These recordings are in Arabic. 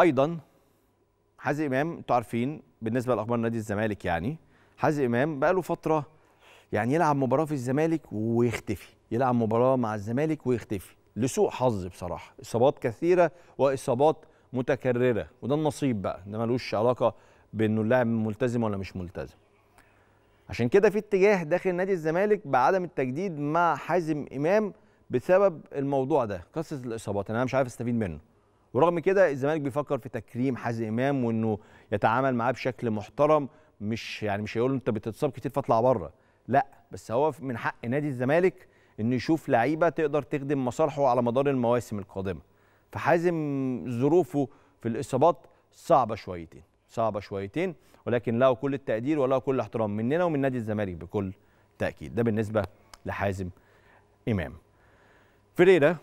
أيضا حازم إمام أنتوا عارفين بالنسبة لأخبار نادي الزمالك يعني حازم إمام بقى له فترة يعني يلعب مباراة في الزمالك ويختفي يلعب مباراة مع الزمالك ويختفي لسوء حظ بصراحة إصابات كثيرة وإصابات متكررة وده النصيب بقى ده ملوش علاقة بإنه اللاعب ملتزم ولا مش ملتزم. عشان كده في اتجاه داخل نادي الزمالك بعدم التجديد مع حازم إمام بسبب الموضوع ده قصه الإصابات أنا مش عارف أستفيد منه. ورغم كده الزمالك بيفكر في تكريم حازم إمام وإنه يتعامل معاه بشكل محترم مش يعني مش هيقول أنت بتتصاب كتير فاطلع بره. لا بس هو من حق نادي الزمالك إنه يشوف لعيبة تقدر تخدم مصالحه على مدار المواسم القادمة. فحازم ظروفه في الإصابات صعبة شويتين صعبة شويتين ولكن له كل التقدير وله كل الاحترام مننا ومن نادي الزمالك بكل تأكيد. ده بالنسبة لحازم إمام. فريرة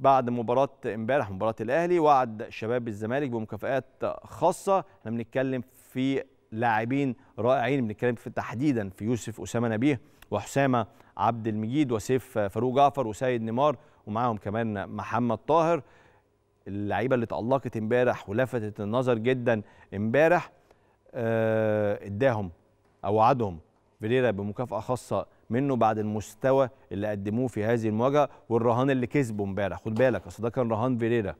بعد مباراة امبارح مباراة الأهلي وعد شباب الزمالك بمكافآت خاصة. إحنا بنتكلم في لاعبين رائعين بنتكلم في تحديدا في يوسف أسامة نبيه وحسامة عبد المجيد وسيف فاروق جعفر وسيد نيمار ومعاهم كمان محمد طاهر. اللعيبة اللي تألقت امبارح ولفتت النظر جدا امبارح آه، إداهم أو وعدهم فيريرا بمكافأة خاصة منه بعد المستوى اللي قدموه في هذه المواجهة والرهان اللي كسبه امبارح. خد بالك أصل ده كان رهان فيريرا.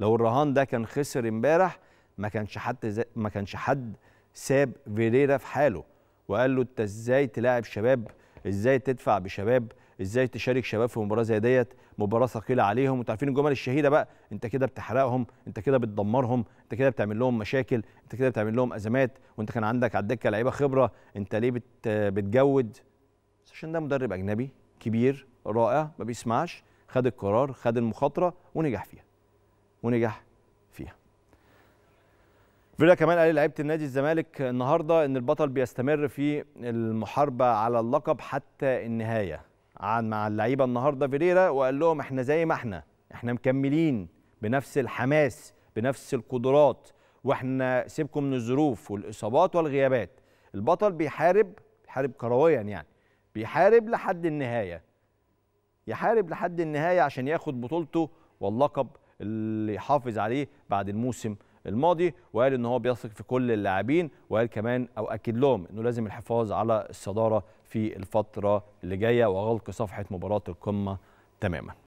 لو الرهان ده كان خسر امبارح ما كانش حد ما كانش حد ساب فيريرا في حاله. وقال له أنت إزاي تلاعب شباب؟ إزاي تدفع بشباب؟ إزاي تشارك شباب في مباراة زي ديت؟ مباراة ثقيلة عليهم. أنتوا عارفين الجمل الشهيرة بقى أنت كده بتحرقهم أنت كده بتدمرهم أنت كده بتعمل لهم مشاكل أنت كده بتعمل لهم أزمات. وأنت كان عندك على الدكة لعيبة خبرة أنت ليه بت بتجود؟ بس عشان ده مدرب أجنبي كبير رائع ما بيسمعش خد القرار خد المخاطرة ونجح فيها. ونجح فيها. فيلا كمان قال لعيبة النادي الزمالك النهارده إن البطل بيستمر في المحاربة على اللقب حتى النهاية. عن مع اللعيبة النهارده فيريرا وقال لهم إحنا زي ما إحنا إحنا مكملين بنفس الحماس بنفس القدرات وإحنا سيبكم من الظروف والإصابات والغيابات. البطل بيحارب بيحارب كرويا يعني. بيحارب لحد النهاية. يحارب لحد النهاية عشان ياخد بطولته واللقب اللي يحافظ عليه بعد الموسم الماضي وقال إن هو بيثق في كل اللاعبين وقال كمان أو أكد لهم إنه لازم الحفاظ على الصدارة في الفترة اللي جاية وغلق صفحة مباراة القمة تماما.